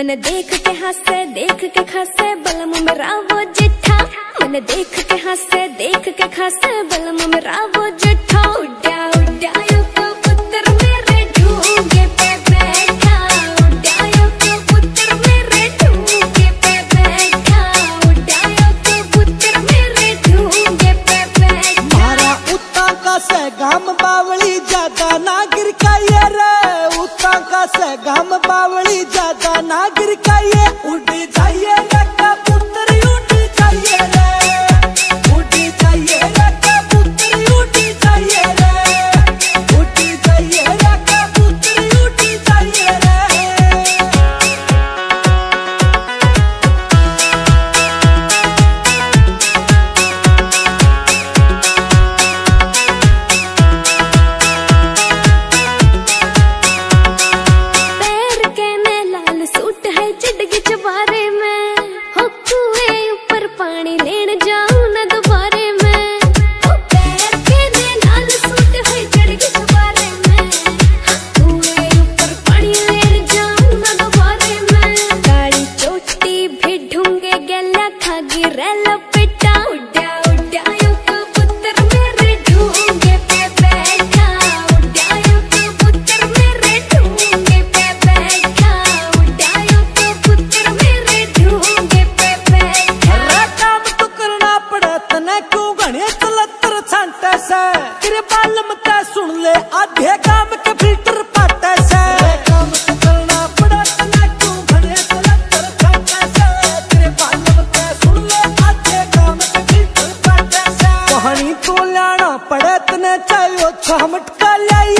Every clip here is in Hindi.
मन देख के हंसे, देख के खासे, बलम मेरा वो जिठा। मन देख के हंसे, देख के खासे, बलम मेरा वो जिठा। उड्या उड्या यो को पुत्र बावली, ज़्यादा ना गिर का ये रे। उत्ता का से गाम बावली ay, ay.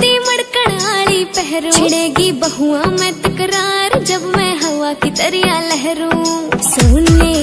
ठहरूं छिड़ेगी बहुआ मैं तकरार जब मैं हवा की तरिया लहरूं। सुनने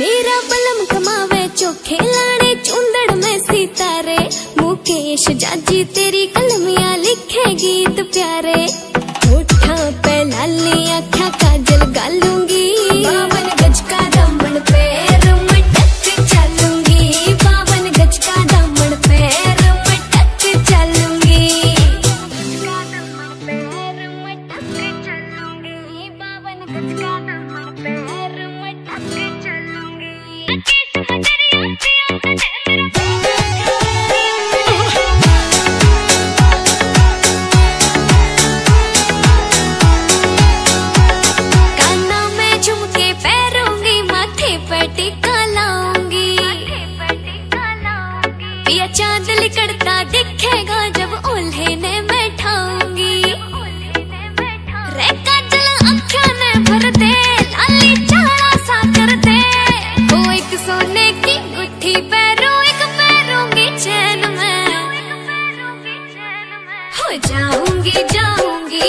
मेरा बलम कमावे चोखे लाने चुंदड़ में सितारे। मुकेश जाजी तेरी कलमिया लिखे गीत प्यारे। जाऊँगी जाऊँगी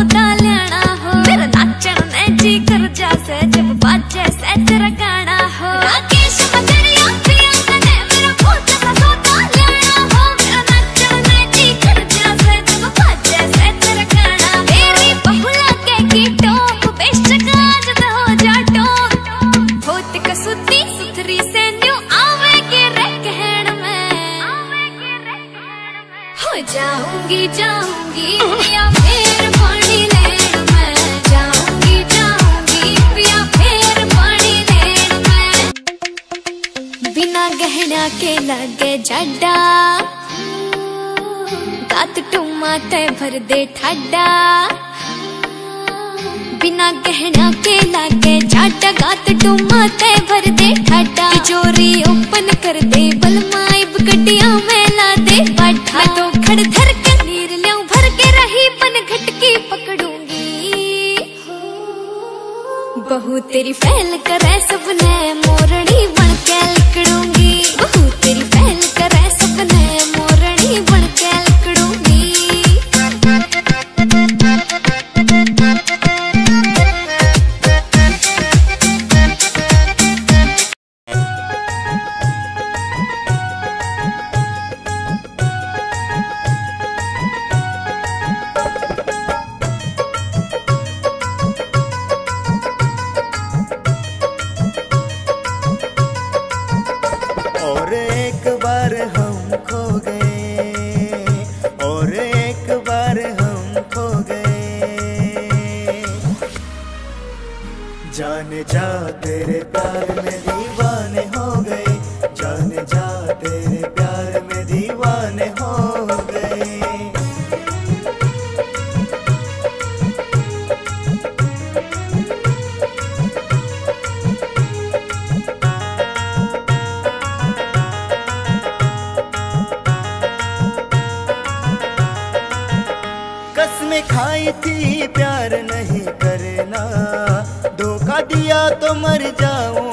otra बिना गहना के लगे जड्डा। दात टुमा ते भर दे ठड्डा। बिना गहना के लागे जाटा गात टुमा ते भर दे ठड्डा। तिजोरी ओपन कर दे, बलमाई बगडिया में ला दे बाठा तो खड़ धर के नीर लियाऊं भर के रही, बन घटकी पकड़ूँगी। बहु तेरी फैल करे सबने मोरण जाने जा, तेरे प्यार में दीवाने हो गए। जाने जा, तेरे प्यार में दीवाने हो गए। कसम खाई थी प्यार दिया तो मर जाऊँ।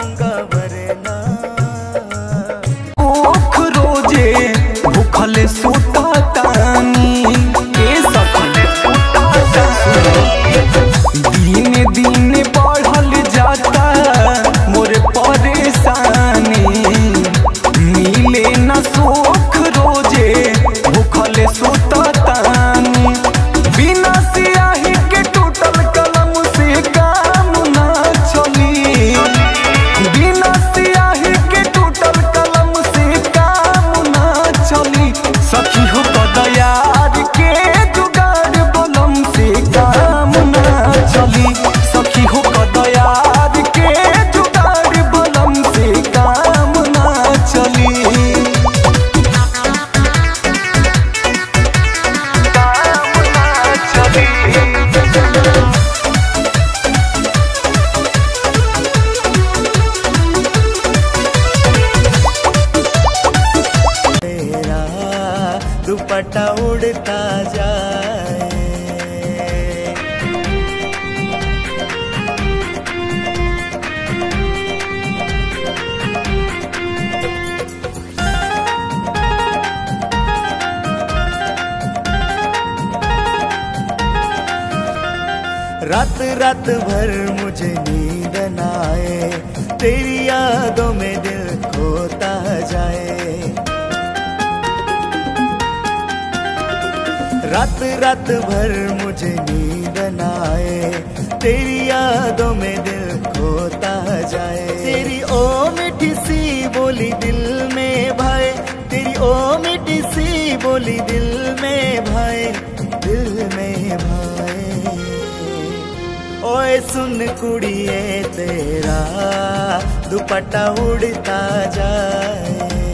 रात भर मुझे नींद न आए। तेरी यादों में दिल खोता जाए। रात रात भर मुझे नींद न आए। तेरी यादों में दिल खोता जाए। तेरी ओ मिठी सी बोली दिल में भाई तेरी ओ मिठी सी बोली दिल में भाई ओए सुन कुड़िए तेरा दुपट्टा उड़ता जाए।